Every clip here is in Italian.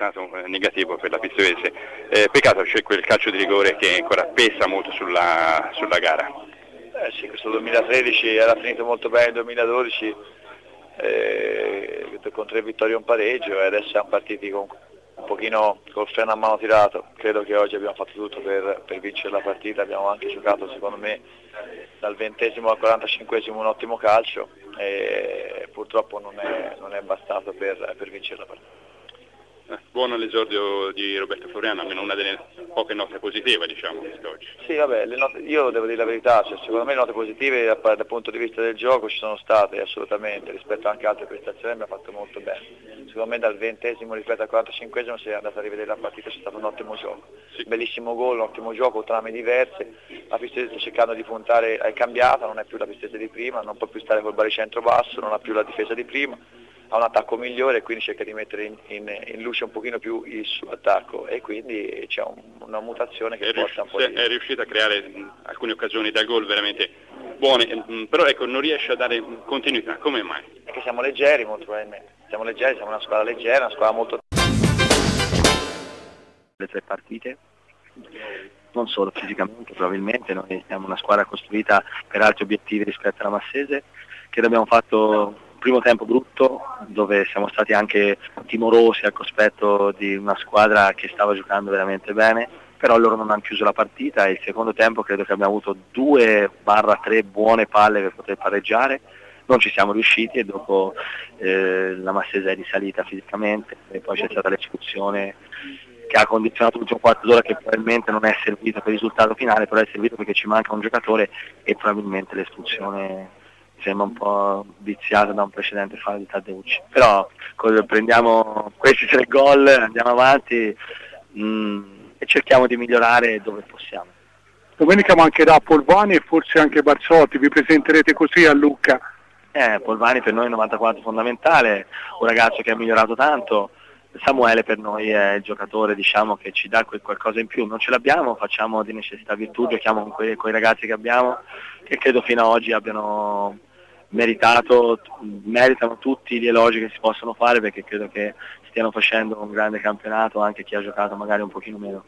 stato negativo per la Pistoiese. Eh, peccato c'è quel calcio di rigore che ancora pesa molto sulla, sulla gara. Eh sì, questo 2013 era finito molto bene, il 2012 eh, con tre vittorie e un pareggio e adesso siamo partiti con un pochino col freno a mano tirato, credo che oggi abbiamo fatto tutto per, per vincere la partita, abbiamo anche giocato secondo me dal ventesimo al 45 un ottimo calcio e purtroppo non è, non è bastato per, per vincere la partita. Buono l'esordio di Roberto Floriano, almeno una delle poche note positive diciamo quest'oggi. Sì, vabbè, note, io devo dire la verità, cioè, secondo me le note positive dal, dal, punto di vista del gioco ci sono state assolutamente, rispetto anche a altre prestazioni abbiamo fatto molto bene. Secondo me dal ventesimo rispetto al 45 se è andato a rivedere la partita c'è stato un ottimo gioco. Sì. Bellissimo gol, un ottimo gioco, trame diverse, la pistese sta cercando di puntare, è cambiata, non è più la pistese di prima, non può più stare col baricentro basso, non ha più la difesa di prima ha un attacco migliore e quindi cerca di mettere in, in, in, luce un pochino più il suo attacco. E quindi c'è un, una mutazione che è porta un po' di... È riuscito a creare alcune occasioni da gol veramente buone, però ecco, non riesce a dare continuità, come mai? Perché siamo leggeri molto probabilmente, siamo leggeri, siamo una squadra leggera, una squadra molto... Le tre partite non solo fisicamente probabilmente, noi siamo una squadra costruita per altri obiettivi rispetto alla Massese, che abbiamo fatto primo tempo brutto dove siamo stati anche timorosi al cospetto di una squadra che stava giocando veramente bene, però loro non hanno chiuso la partita. E il secondo tempo credo che abbiamo avuto due barra tre buone palle per poter pareggiare, non ci siamo riusciti e dopo eh, la Massese è risalita fisicamente e poi c'è stata l'espulsione che ha condizionato l'ultimo quarto d'ora che probabilmente non è servito per il risultato finale, però è servito perché ci manca un giocatore e probabilmente l'espulsione sembra un po' viziato da un precedente fallo di Taddeucci. Però prendiamo questi tre gol, andiamo avanti mh, mm, e cerchiamo di migliorare dove possiamo. Domenica mancherà Polvani e forse anche Barzotti, vi presenterete così a Lucca? Eh, Polvani per noi è 94 fondamentale, un ragazzo che ha migliorato tanto, Samuele per noi è il giocatore diciamo, che ci dà qualcosa in più, non ce l'abbiamo, facciamo di necessità virtù, giochiamo con quei, quei ragazzi che abbiamo che credo fino ad oggi abbiano meritato, meritano tutti gli elogi che si possono fare perché credo che stiano facendo un grande campionato anche chi ha giocato magari un pochino meno.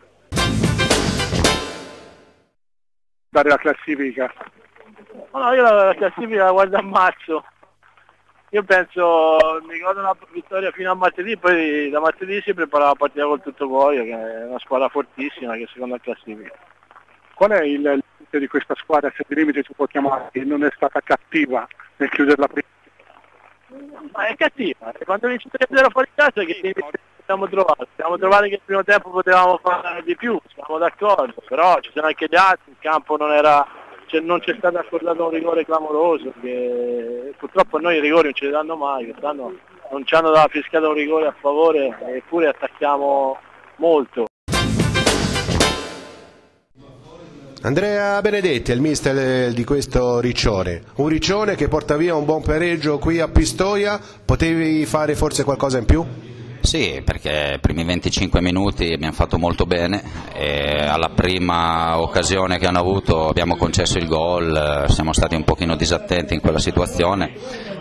Dare la classifica. No, io la, la classifica la guardo a marzo. Io penso, mi ricordo una vittoria fino a martedì, poi da martedì si prepara la partita col tutto Goio, che è una squadra fortissima, che è seconda classifica. Qual è il limite di questa squadra, se di limite si può chiamare, che non è stata cattiva nel chiudere la prima? Ma è cattiva, quando vince 3-0 fuori casa che siamo trovati? Siamo trovati che il primo tempo potevamo fare di più, siamo d'accordo, però ci sono anche gli altri, il campo non era cioè, non c'è stato accordato un rigore clamoroso, che purtroppo a noi i rigori non ce li danno mai, quest'anno non ci hanno fischiato un rigore a favore eppure attacchiamo molto. Andrea Benedetti è il mister di questo Riccione, un Riccione che porta via un buon pareggio qui a Pistoia, potevi fare forse qualcosa in più? Sì, perché i primi 25 minuti abbiamo fatto molto bene e alla prima occasione che hanno avuto abbiamo concesso il gol, siamo stati un pochino disattenti in quella situazione,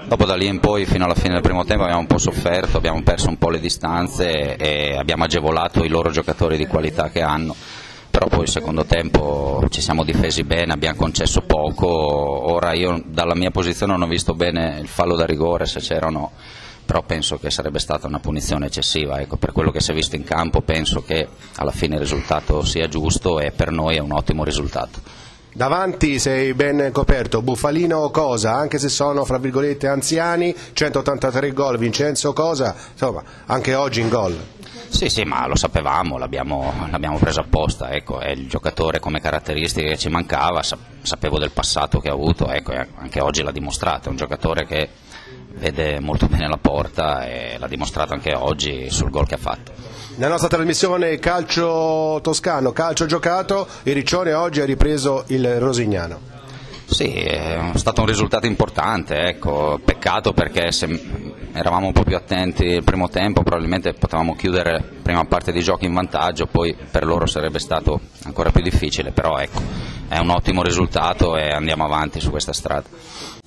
dopo da lì in poi fino alla fine del primo tempo abbiamo un po' sofferto, abbiamo perso un po' le distanze e abbiamo agevolato i loro giocatori di qualità che hanno però poi il secondo tempo ci siamo difesi bene, abbiamo concesso poco, ora io dalla mia posizione non ho visto bene il fallo da rigore se c'era o no, però penso che sarebbe stata una punizione eccessiva, ecco, per quello che si è visto in campo penso che alla fine il risultato sia giusto e per noi è un ottimo risultato. Davanti sei ben coperto, Buffalino Cosa, anche se sono fra virgolette anziani, 183 gol, Vincenzo Cosa, insomma anche oggi in gol. Sì, sì, ma lo sapevamo, l'abbiamo, preso apposta, ecco, è il giocatore come caratteristiche che ci mancava, sapevo del passato che ha avuto, ecco, anche oggi l'ha dimostrato, è un giocatore che vede molto bene la porta e l'ha dimostrato anche oggi sul gol che ha fatto. Nella nostra trasmissione Calcio Toscano, Calcio Giocato, il Riccione oggi ha ripreso il Rosignano. Sì, è stato un risultato importante, ecco. peccato perché se eravamo un po' più attenti il primo tempo probabilmente potevamo chiudere la prima parte di gioco in vantaggio, poi per loro sarebbe stato ancora più difficile, però ecco, è un ottimo risultato e andiamo avanti su questa strada.